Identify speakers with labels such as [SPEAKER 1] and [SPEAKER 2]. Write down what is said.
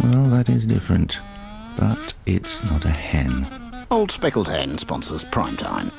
[SPEAKER 1] Well, that is different. But it's not a hen.
[SPEAKER 2] Old Speckled Hen sponsors Primetime.